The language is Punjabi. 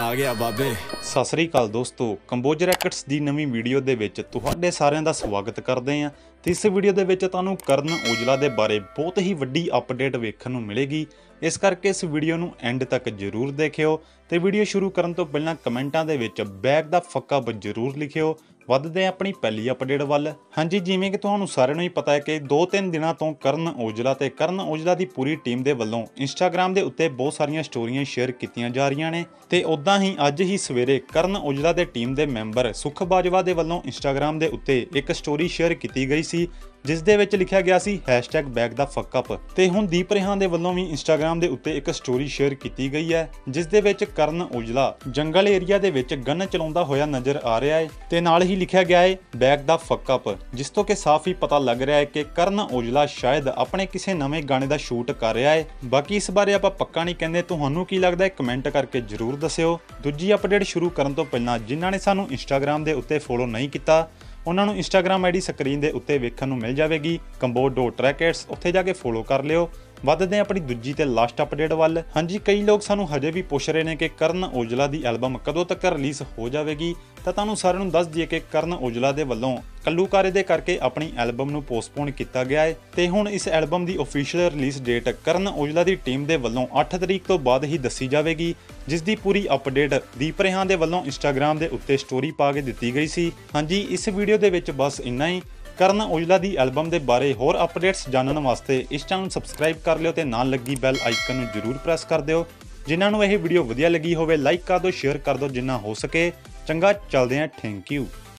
ਆ ਗਿਆ ਬਾਬੇ। ਸਤਿ ਸ੍ਰੀ ਅਕਾਲ ਦੋਸਤੋ। ਕੰਬੋਜ ਰੈਕਟਸ ਦੀ ਨਵੀਂ ਵੀਡੀਓ ਦੇ ਵਿੱਚ ਤੁਹਾਡੇ ਸਾਰਿਆਂ ਦਾ ਸਵਾਗਤ ਕਰਦੇ ਹਾਂ। ਤੇ ਇਸ ਵੀਡੀਓ ਦੇ ਵਿੱਚ ਤੁਹਾਨੂੰ ਕਰਨ ਔਜਲਾ ਦੇ ਬਾਰੇ ਬਹੁਤ ਹੀ ਵੱਡੀ ਅਪਡੇਟ ਵੇਖਣ ਨੂੰ ਮਿਲੇਗੀ। ਇਸ ਕਰਕੇ ਇਸ ਵੀਡੀਓ ਨੂੰ ਐਂਡ ਤੱਕ ਜ਼ਰੂਰ ਦੇਖਿਓ। ਤੇ ਵੀਡੀਓ ਸ਼ੁਰੂ ਕਰਨ ਤੋਂ ਪਹਿਲਾਂ ਕਮੈਂਟਾਂ ਦੇ ਵਿੱਚ ਬੈਗ ਦਾ ਫੱਕਾ ਜ਼ਰੂਰ ਲਿਖਿਓ। ਵੱਧਦੇ ਹਾਂ ਆਪਣੀ ਪਹਿਲੀ ਅਪਡੇਟ ਵੱਲ। ਹਾਂਜੀ, ਜਿਵੇਂ ਕਿ ਤੁਹਾਨੂੰ ਸਾਰਿਆਂ ਨੂੰ ਹੀ ਪਤਾ ਹੈ ਕਿ 2-3 ਦਿਨਾਂ ਤੋਂ ਕਰਨ ਔਜਲਾ ਤੇ ਕਰਨ ਔਜਲਾ ਦੀ ਪੂਰੀ ਟੀਮ ਦੇ ਵੱਲੋਂ ਇੰਸਟਾਗ੍ਰam ਦੇ ਉੱਤੇ ਬਹੁਤ ਸਾਰੀਆਂ ਸਟੋਰੀਆਂ ਸ਼ੇਅਰ ਕੀਤੀਆਂ ਜਾ ਰਹੀਆਂ ਨੇ ਤੇ ਉਦਾਂ ਹੀ ਅੱਜ ਹੀ ਸਵੇਰੇ ਕਰਨ ਔਜਲਾ ਦੇ ਟੀਮ ਦੇ ਮੈਂਬਰ ਸੁਖ ਬਾਜਵਾ ਦੇ ਵੱਲੋਂ ਇੰਸਟਾਗ੍ਰam ਦੇ ਉੱਤੇ ਇੱਕ ਸਟੋਰੀ ਸ਼ੇਅਰ ਕੀਤੀ ਗਈ ਸੀ, ਜਿਸ ਦੇ ਵਿੱਚ ਲਿਖਿਆ ਗਿਆ ਸੀ ਬੈਗ ਦਾ ਫੱਕ ਤੇ ਹੁਣ ਦੀਪ ਰਿਹਾਨ ਦੇ ਵੱਲੋਂ ਵੀ ਇੰਸਟਾਗ੍ਰam ਦੇ ਉੱਤੇ ਇੱਕ ਸਟੋਰੀ ਸ਼ੇਅਰ ਕੀਤੀ ਗਈ ਹੈ, ਜਿਸ ਦੇ ਵਿੱਚ ਕਰਨ ਔਜਲਾ। ਜੰਗਲ ਏਰੀਆ ਦੇ ਵਿੱਚ ਗਨ ਚਲਾਉਂਦਾ ਹੋਇਆ ਨਜ਼ਰ ਆ ਰਿਹਾ ਹੈ ਤੇ ਨਾਲ ਹੀ ਲਿਖਿਆ ਗਿਆ ਹੈ ਬੈਗ ਦਾ ਫੱਕ ਅਪ ਜਿਸ ਤੋਂ ਕਿ ਸਾਫ਼ ਹੀ ਪਤਾ ਲੱਗ ਰਿਹਾ ਹੈ ਕਿ ਕਰਨ ਔਜਲਾ ਸ਼ਾਇਦ ਆਪਣੇ ਕਿਸੇ ਨਵੇਂ ਗਾਣੇ ਦਾ ਸ਼ੂਟ ਕਰ ਰਿਹਾ ਹੈ ਬਾਕੀ ਇਸ ਬਾਰੇ ਆਪਾਂ ਪੱਕਾ ਨਹੀਂ ਕਹਿੰਦੇ, ਤੁਹਾਨੂੰ ਕੀ ਲੱਗਦਾ ਹੈ ਕਮੈਂਟ ਕਰਕੇ ਜਰੂਰ ਦੱਸਿਓ। ਦੂਜੀ ਅਪਡੇਟ ਸ਼ੁਰੂ ਕਰਨ ਤੋਂ ਪਹਿਲਾਂ, ਜਿਨ੍ਹਾਂ ਨੇ ਸਾਨੂੰ ਇੰਸਟਾਗ੍ਰam ਦੇ ਉੱਤੇ ਫੋਲੋ ਨਹੀਂ ਕੀਤਾ, ਉਹਨਾਂ ਨੂੰ ਇੰਸਟਾਗ੍ਰam ਆਈਡੀ ਸਕਰੀਨ ਦੇ ਉੱਤੇ ਵੇਖਣ ਨੂੰ ਮਿਲ ਜਾਵੇਗੀ। ਕੰਬੋ.ਰੈਕਟਸ ਉੱਥੇ ਜਾ ਕੇ ਫੋਲੋ ਕਰ ਲਿਓ। ਵੱਧਦੇ ਹਾਂ ਆਪਣੀ ਦੂਜੀ ਤੇ ਲਾਸਟ ਅਪਡੇਟ ਵੱਲ। ਹਾਂਜੀ, ਕਈ ਲੋਕ ਸਾਨੂੰ ਹਜੇ ਵੀ ਪੁੱਛ ਰਹੇ ਨੇ ਕਿ ਕਰਨ ਔਜਲਾ ਦੀ ਐਲਬਮ ਕਦੋਂ ਤੱਕ ਰਿਲੀਜ਼ ਹੋ ਜਾਵੇਗੀ? ਤਾਂ ਤੁਹਾਨੂੰ ਸਾਰਿਆਂ ਨੂੰ ਦੱਸ ਦਈਏ ਕਿ ਕਰਨ ਔਜਲਾ ਦੇ ਵੱਲੋਂ ਕੱਲੂਕਾਰੇ ਦੇ ਕਰਕੇ ਆਪਣੀ ਐਲਬਮ ਨੂੰ ਪੋਸਟਪੋਨ ਕੀਤਾ ਗਿਆ ਹੈ ਤੇ ਹੁਣ ਇਸ ਐਲਬਮ ਦੀ official release date Karan Aujla ਦੀ ਟੀਮ ਦੇ ਵੱਲੋਂ 8 ਤਰੀਕ ਤੋਂ ਬਾਅਦ ਹੀ ਦੱਸੀ ਜਾਵੇਗੀ, ਜਿਸ ਦੀ ਪੂਰੀ ਅਪਡੇਟ ਦੀਪ ਰੇਹਾਂ ਦੇ ਵੱਲੋਂ ਇੰਸਟਾਗ੍ਰam ਦੇ ਉੱਤੇ ਸਟੋਰੀ ਪਾ ਕੇ ਦਿੱਤੀ ਗਈ ਸੀ। ਹਾਂਜੀ, ਇਸ ਵੀਡੀਓ ਦੇ ਵਿੱਚ ਬਸ ਇੰਨਾ ਹੀ। ਕਰਨ ਔਜਲਾ ਦੀ ਐਲਬਮ ਦੇ ਬਾਰੇ ਹੋਰ ਅਪਡੇਟਸ ਜਾਣਨ ਵਾਸਤੇ ਇਸ ਚੈਨਲ ਨੂੰ ਸਬਸਕ੍ਰਾਈਬ ਕਰ ਲਿਓ ਤੇ ਨਾਲ ਲੱਗੀ ਬੈਲ ਆਈਕਨ ਨੂੰ ਜਰੂਰ ਪ੍ਰੈਸ ਕਰ ਦਿਓ। ਜਿਨ੍ਹਾਂ ਨੂੰ ਇਹ ਵੀਡੀਓ ਵਧੀਆ ਲੱਗੀ ਹੋਵੇ, ਲਾਈਕ ਕਰ ਦਿਓ, ਸ਼ੇਅਰ ਕਰ ਦਿਓ, ਜਿੰਨਾ ਹੋ ਸਕੇ। ਚੰਗਾ, ਚੱਲਦੇ ਹਾਂ, ਥੈਂਕ ਯੂ।